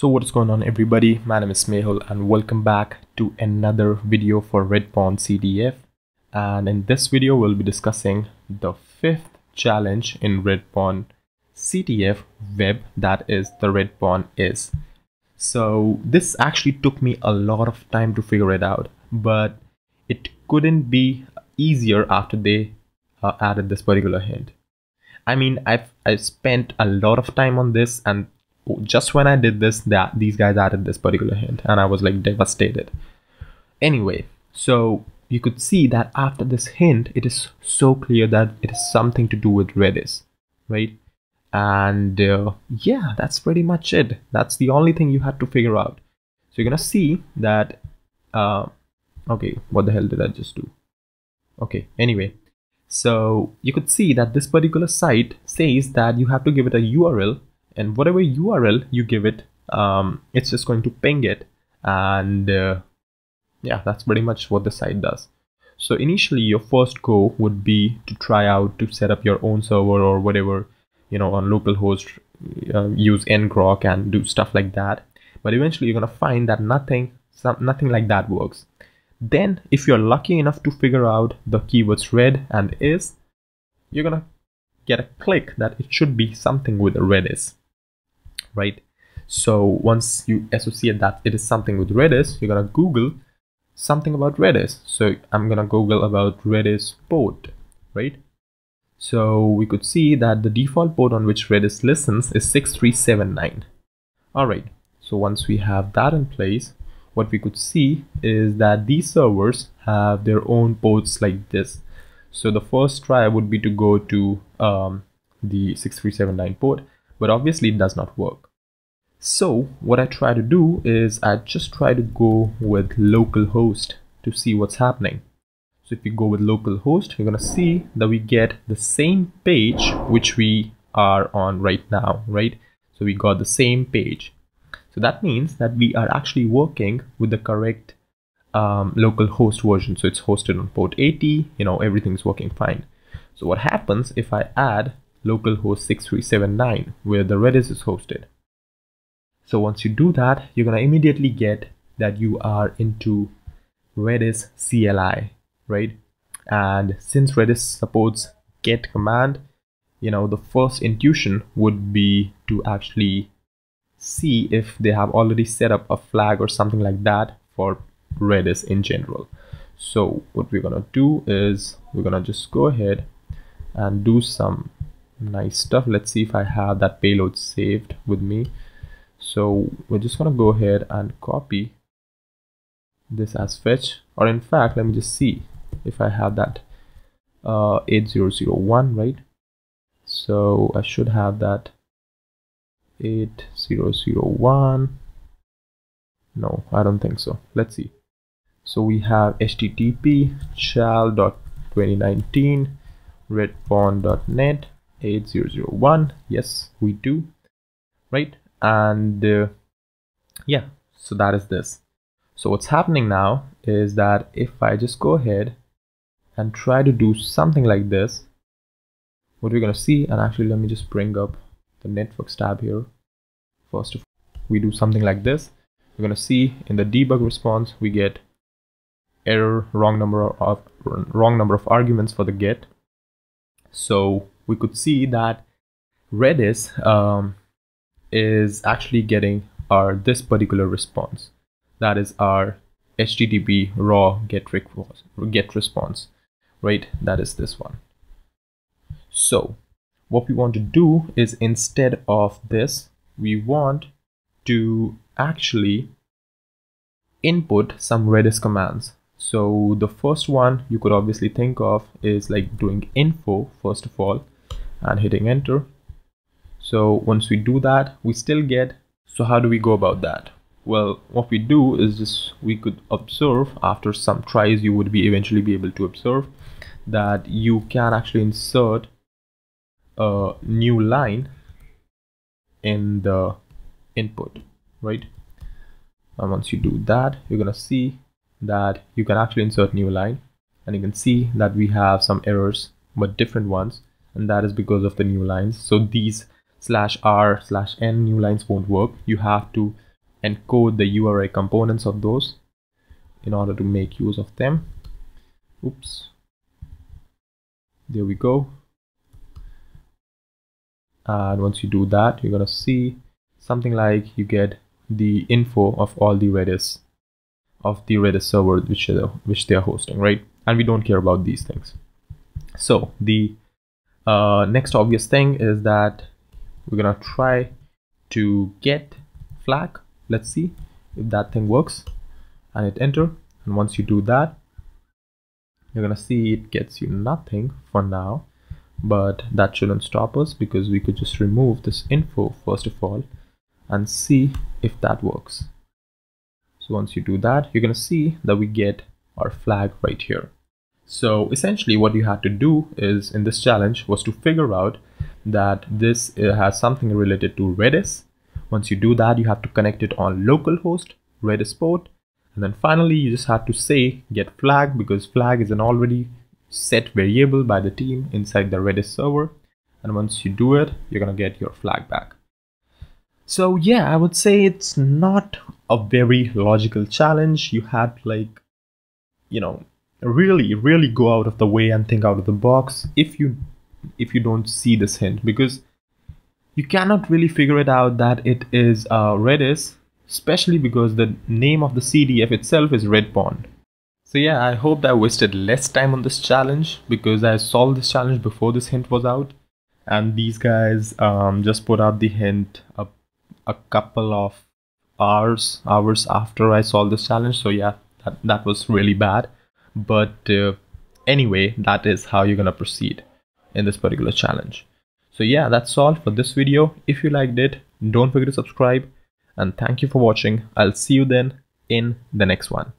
So what's going on everybody, my name is Mehul and welcome back to another video for Redpon CDF and in this video we'll be discussing the fifth challenge in Redpon CTF web that is the Redpon is. So this actually took me a lot of time to figure it out but it couldn't be easier after they uh, added this particular hint. I mean I've, I've spent a lot of time on this and just when I did this, that these guys added this particular hint, and I was like devastated. Anyway, so you could see that after this hint, it is so clear that it is something to do with Redis, right? And uh, yeah, that's pretty much it. That's the only thing you had to figure out. So you're gonna see that. Uh, okay, what the hell did I just do? Okay, anyway, so you could see that this particular site says that you have to give it a URL and whatever url you give it um, it's just going to ping it. And uh, yeah that's pretty much what the site does. So initially your first go would be to try out to set up your own server or whatever you know on localhost uh, use ngrok and do stuff like that. But eventually you're gonna find that nothing some, nothing like that works. Then if you're lucky enough to figure out the keywords red and is you're gonna get a click that it should be something with redis right? So once you associate that it is something with Redis, you're gonna Google something about Redis. So I'm gonna Google about Redis port, right? So we could see that the default port on which Redis listens is 6379. All right, so once we have that in place, what we could see is that these servers have their own ports like this. So the first try would be to go to um, the 6379 port but obviously it does not work. So what I try to do is I just try to go with localhost to see what's happening. So if we go with localhost, you're gonna see that we get the same page which we are on right now, right? So we got the same page. So that means that we are actually working with the correct um, local host version. So it's hosted on port 80, you know, everything's working fine. So what happens if I add localhost 6379 where the Redis is hosted. So once you do that, you're gonna immediately get that you are into Redis CLI, right? And since Redis supports get command, you know, the first intuition would be to actually see if they have already set up a flag or something like that for Redis in general. So what we're gonna do is we're gonna just go ahead and do some nice stuff. Let's see if I have that payload saved with me. So we're just gonna go ahead and copy this as fetch. Or in fact let me just see if I have that uh, 8001 right? So I should have that 8001 no I don't think so. Let's see. So we have http chal.2019 redpon.net 8001 yes we do. Right? And uh, yeah so that is this. So what's happening now is that if I just go ahead and try to do something like this what we're gonna see and actually let me just bring up the networks tab here. First of all we do something like this. We're gonna see in the debug response we get error wrong number of wrong number of arguments for the get. So we could see that Redis um, is actually getting our this particular response. That is our HTTP raw get, request get response, right? That is this one. So what we want to do is instead of this, we want to actually input some Redis commands. So the first one you could obviously think of is like doing info first of all and hitting enter. So once we do that we still get so how do we go about that? Well what we do is just we could observe after some tries you would be eventually be able to observe that you can actually insert a new line in the input right? And once you do that you're gonna see that you can actually insert new line. And you can see that we have some errors but different ones and that is because of the new lines. So these slash r slash n new lines won't work. You have to encode the URI components of those in order to make use of them. Oops. There we go. And once you do that you're gonna see something like you get the info of all the redis of the redis server which uh, which they are hosting right? And we don't care about these things. So the uh, next obvious thing is that we're gonna try to get flag. Let's see if that thing works. And hit enter. And once you do that you're gonna see it gets you nothing for now. But that shouldn't stop us because we could just remove this info first of all and see if that works. So once you do that you're gonna see that we get our flag right here so essentially what you had to do is in this challenge was to figure out that this uh, has something related to redis. Once you do that you have to connect it on localhost redis port. And then finally you just have to say get flag because flag is an already set variable by the team inside the redis server. And once you do it you're gonna get your flag back. So yeah i would say it's not a very logical challenge. You had like you know really really go out of the way and think out of the box if you if you don't see this hint because you cannot really figure it out that it is uh, redis especially because the name of the CDF itself is Red Pond. So yeah, I hope that I wasted less time on this challenge because I solved this challenge before this hint was out. And these guys um, just put out the hint a, a couple of hours hours after I solved this challenge. So yeah, that, that was really bad. But uh, anyway, that is how you're gonna proceed in this particular challenge. So yeah, that's all for this video. If you liked it, don't forget to subscribe and thank you for watching. I'll see you then in the next one.